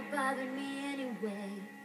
would bother me anyway.